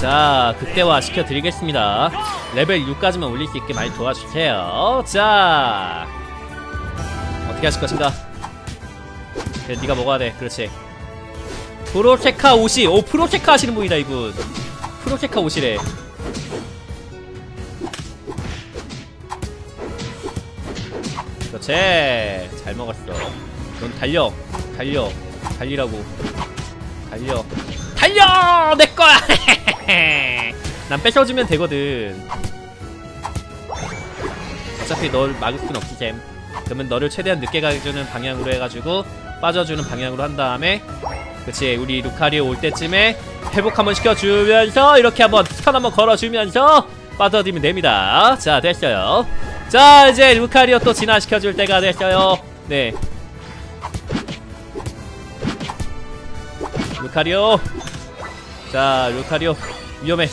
자 극대화 시켜드리겠습니다. 레벨 6까지만 올릴 수 있게 많이 도와주세요. 자 어떻게 하실 것인가? 그래 네가 먹어야 돼. 그렇지. 프로체카 옷이 오 프로체카 하시는 분이다 이분. 프로체카 옷이래. 그렇지. 잘 먹었어. 넌 달려. 달려. 달리라고. 달려. 달려! 내 거야 난 뺏어주면 되거든. 어차피 널 막을 순 없지 잼. 그러면 너를 최대한 늦게 가주는 방향으로 해가지고 빠져주는 방향으로 한 다음에 그치 우리 루카리오 올 때쯤에 회복 한번 시켜주면서 이렇게 한번 스턴 한번 걸어주면서 빠져들면 됩니다. 자 됐어요. 자 이제 루카리오 또 진화시켜줄 때가 됐어요. 네. 루카리오 자 루카리오 위험해.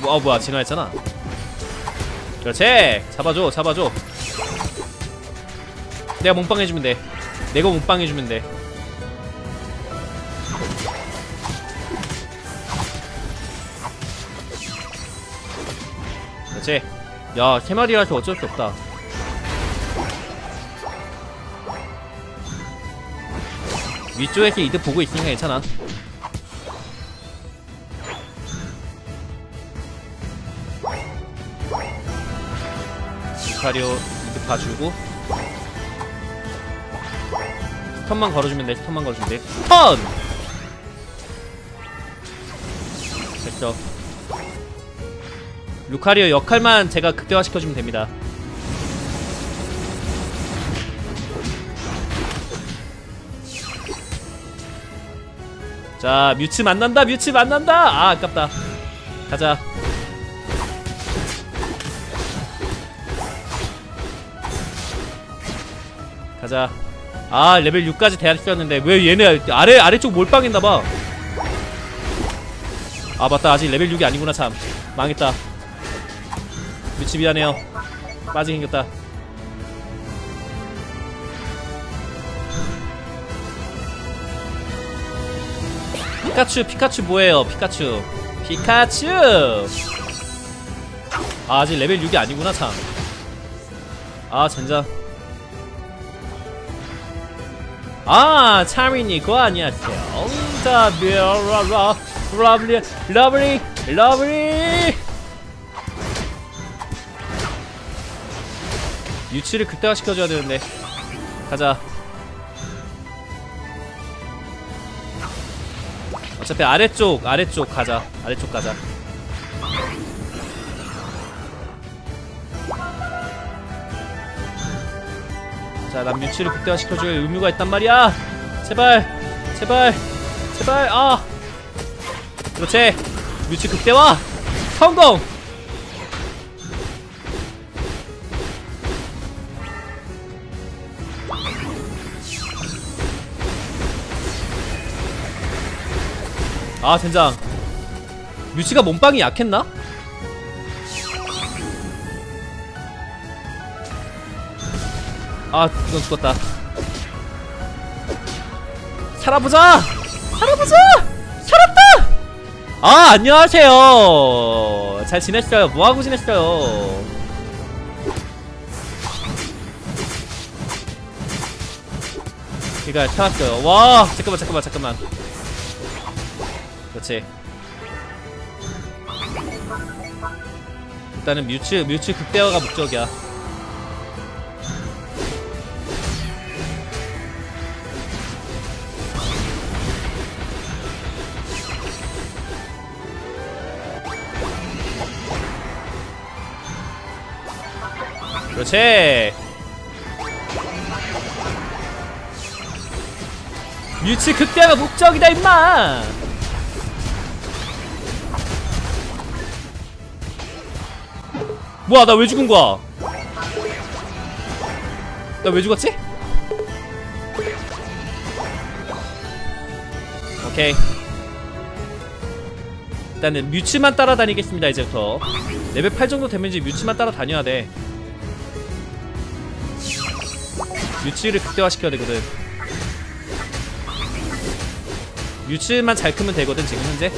뭐, 어 뭐야 진화했잖아. 그렇지. 잡아줘 잡아줘. 내가 몸빵 해주면 돼. 내가 몸빵 해주면 돼. 그렇지. 야세 마리라서 어쩔 수 없다 위쪽에서 이득 보고 있으니까 괜찮아. 루카리오 이득 봐주고. 스턴만 걸어주면 돼 스턴만 걸어주면 돼. 스턴! 됐어. 루카리오 역할만 제가 극대화시켜주면 됩니다 자 뮤츠 만난다 뮤츠 만난다. 아 아깝다. 가자. 가자. 아 레벨 6까지 대학시켰는데 왜 얘네 아래 아래쪽 몰빵했나봐. 아 맞다. 아직 레벨 6이 아니구나 참. 망했다. 뮤츠 미안해요. 빠지게 생겼다 피카츄 피카츄 뭐예요? 피카츄. 피카츄! 아, 아직 레벨 6이 아니구나 참아 젠장. 아 차미니 안녕하세요. 자 뮤라라 lovely lovely lovely. 뮤츠를 극대화 시켜줘야 되는데. 가자 어차피 아래쪽 아래쪽 가자. 아래쪽 가자. 자난 뮤치를 극대화 시켜줄 의무가 있단 말이야. 제발 제발 제발. 아! 그렇지. 뮤치 극대화 성공 아 젠장. 뮤치가 몸빵이 약했나? 아 이건 죽었다. 살아보자! 살아보자! 살았다! 아 안녕하세요. 잘 지냈어요? 뭐하고 지냈어요? 그니까 찾았어요. 와 잠깐만 잠깐만 잠깐만 그렇지 일단은 뮤츠 뮤츠 극대화가 목적이야. 그렇지. 뮤츠 극대화가 목적이다 임마 뭐야 나 왜 죽은 거야? 나 왜 죽었지? 오케이. 일단은 뮤츠만 따라다니겠습니다 이제부터. 레벨 8 정도 되면 이제 뮤츠만 따라다녀야 돼. 뮤츠를 극대화시켜야 되거든. 뮤츠만 잘 크면 되거든 지금 현재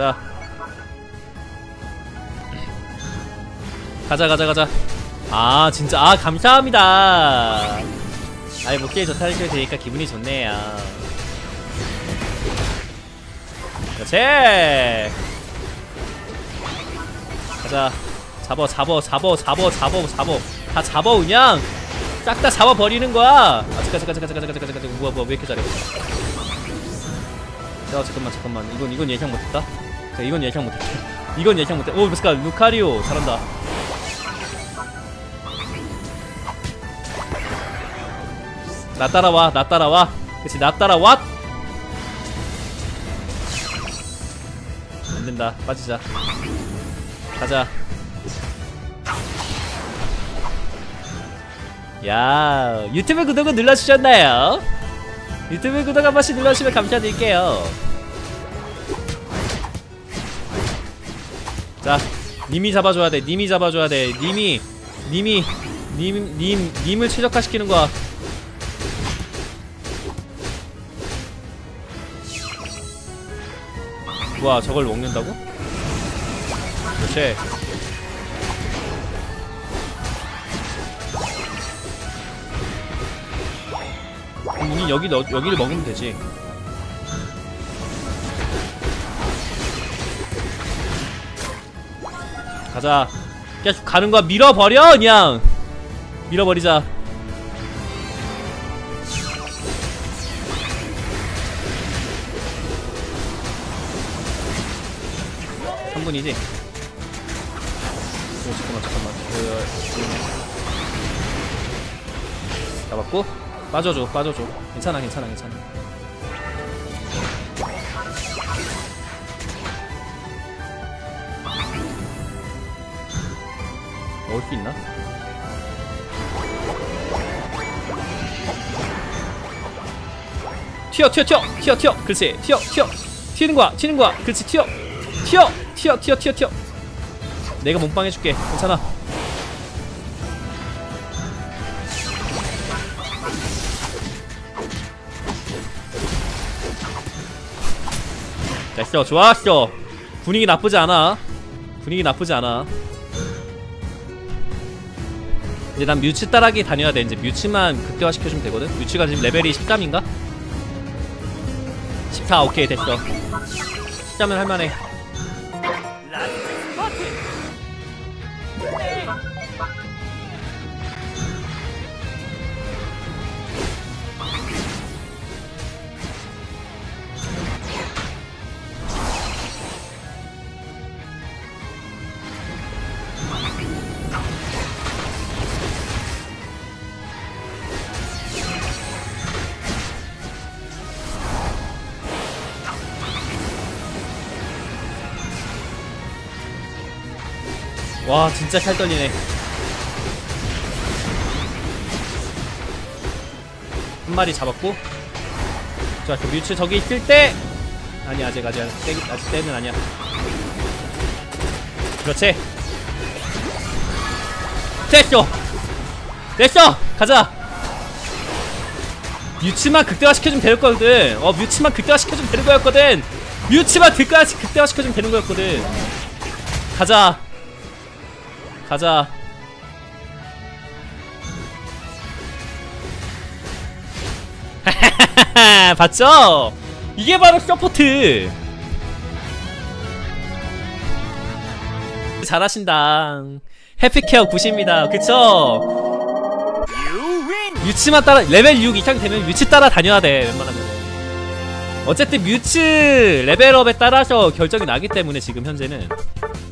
가자. 가자 가자 가자. 아 진짜 아 감사합니다. 아이 목소리 좋다 해줄 테니까 기분이 좋네요. 그렇지 가자. 잡어 잡어 잡어 잡어 잡어 잡어 다 잡어 그냥. 싹 다 잡아버리는 거야. 아 잠깐 잠깐 잠깐 잠깐 잠깐 잠깐. 잠깐 뭐야 뭐야 왜 이렇게 잘해? 야 잠깐만 잠깐만. 이건 이건 예상 못했다 자 이건 예상 못했다 이건 예상 못했 오 잠깐 루카리오. 잘한다. 나 따라와 나 따라와. 그치 나 따라와 안된다. 빠지자. 가자. 야 유튜브 구독은 눌러주셨나요? 유튜브 구독 한 번씩 눌러주시면 감사드릴게요 자 님이 잡아줘야 돼 님이 잡아줘야 돼. 님이 님이 님, 님, 님을 최적화시키는 거야. 와 저걸 먹는다고? 그렇지. 이 여기 넣, 여기를 먹으면 되지 가자. 계속 가는 거야. 밀어버려 그냥. 밀어버리자. 3분이지? 오 잠깐만 잠깐만. 그... 잡았고. 빠져줘 빠져줘. 괜찮아 괜찮아 괜찮아 먹을 수 있나? 튀어 튀어 튀어 튀어 튀어. 그렇지. 튀어 튀어. 튀는 거야 튀는 거야. 그렇지 튀어. 튀어 튀어 튀어 튀어 튀어. 내가 몸빵 해줄게. 괜찮아. 됐어. 좋았어. 분위기 나쁘지 않아. 분위기 나쁘지 않아 이제 난 뮤츠 따라기 다녀야 돼. 이제 뮤츠만 극대화 시켜주면 되거든. 뮤츠가 지금 레벨이 13인가? 14 오케이 됐어. 13은 할만해 와 진짜 살 떨리네. 한 마리 잡았고. 자 그 뮤츠 저기 있을 때. 아니 아직 아직 때, 아직 때는 아니야. 그렇지. 됐어. 됐어. 가자. 뮤츠만 극대화 시켜주면 되는 거거든. 어 뮤츠만 극대화 시켜주면 되는 거였거든. 뮤츠만 극대화, 극대화 시켜주면 되는 거였거든. 가자 가자. 봤죠? 이게 바로 support. 잘하신다. 해피케어 90입니다. 그쵸? 뮤츠만 따라 레벨 6 이상 되면 뮤츠 따라 다녀야 돼 웬만하면 어쨌든 뮤츠 레벨업에 따라서 결정이 나기 때문에 지금 현재는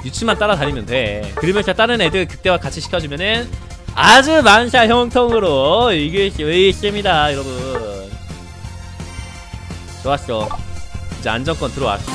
뮤츠만 따라다니면 돼. 그러면서 다른 애들 극대화 같이 시켜주면은 아주 만사 형통으로 이길 수 있습니다 여러분. 좋았어. 이제 안정권 들어왔어